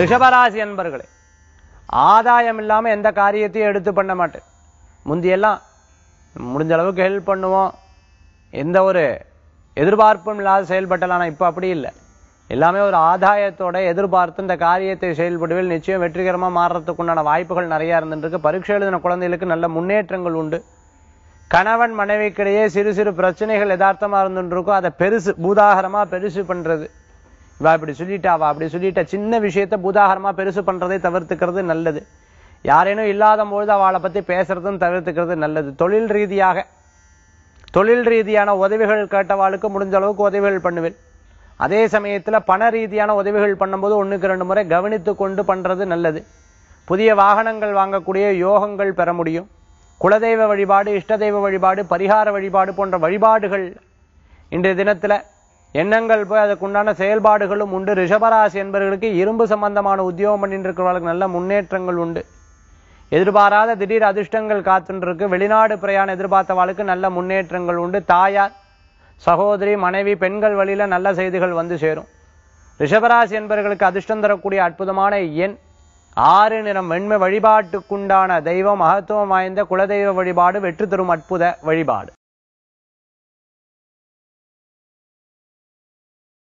ரிஷபராசி அன்பர்களே ஆதாயம் இல்லாம எந்த காரியத்தையும் எடுத்து பண்ண மாட்டேன். முந்தியெல்லாம் முடிஞ்ச அளவுக்கு ஹெல்ப் பண்ணுவோம். எந்த ஒரு எதிர்பார்ப்பும் இல்லாத செயல்பட்டலாம் ஆனா இப்ப அப்படி இல்லை. எல்லாமே ஒரு ஆதாயத்தோட எதிர்பார்த்து இந்த காரியத்தை செயல்படுவில் நிச்சயம் வெற்றிகரமா மாறுறதுக்குண்டான வாய்ப்புகள் நிறைய இருந்துருக்கு. பரீட்சை எழுதின குழந்தைகளுக்கு நல்ல முன்னேற்றங்கள் உண்டு. கணவன் மனைவிக்கிடையே சிறு சிறு பிரச்சனைகள் யதார்த்தமாக இருந்துருக்கோ அதை பெருசு பூதாகரமா பெருசு பண்றது. இவா இப்படி சொல்லிட்டா அவ அப்படி சொல்லிட்டா. சின்ன விஷயத்த பூதாகரமா பெருசு பண்ணுறதை தவிர்த்துக்கிறது நல்லது. யாரேனும் இல்லாத பொழுது அவளை பற்றி பேசுறதும் தவிர்த்துக்கிறது நல்லது. தொழில் ரீதியாக தொழில் ரீதியான உதவிகள் கேட்டவாளுக்கு முடிஞ்ச அளவுக்கு உதவிகள் பண்ணுவேன். அதே சமயத்தில் பண ரீதியான உதவிகள் பண்ணும்போது ஒன்றுக்கு ரெண்டு முறை கவனித்து கொண்டு பண்ணுறது நல்லது. புதிய வாகனங்கள் வாங்கக்கூடிய யோகங்கள் பெற முடியும். குலதெய்வ வழிபாடு இஷ்ட தெய்வ வழிபாடு பரிகார வழிபாடு போன்ற வழிபாடுகள் இன்றைய தினத்தில் எண்ணங்கள் போய் அதுக்குண்டான செயல்பாடுகளும் உண்டு. ரிஷபராசி என்பவர்களுக்கு இரும்பு சம்பந்தமான உத்தியோகம் பண்ணிட்டு இருக்கிறவர்களுக்கு நல்ல முன்னேற்றங்கள் உண்டு. எதிர்பாராத திடீர் அதிர்ஷ்டங்கள் காத்துருக்கு வெளிநாடு பிரயாணம் எதிர்பார்த்தவாளுக்கு நல்ல முன்னேற்றங்கள் உண்டு. தாயார் சகோதரி மனைவி பெண்கள் வழியில் நல்ல செய்திகள் வந்து சேரும். ரிஷபராசி என்பவர்களுக்கு அதிர்ஷ்டம் தரக்கூடிய அற்புதமான எண் ஆறு நிறம். வெண்மை வழிபாட்டுக்குண்டான தெய்வம் மகத்துவம் வாய்ந்த குலதெய்வ வழிபாடு வெற்றி தரும் அற்புத வழிபாடு.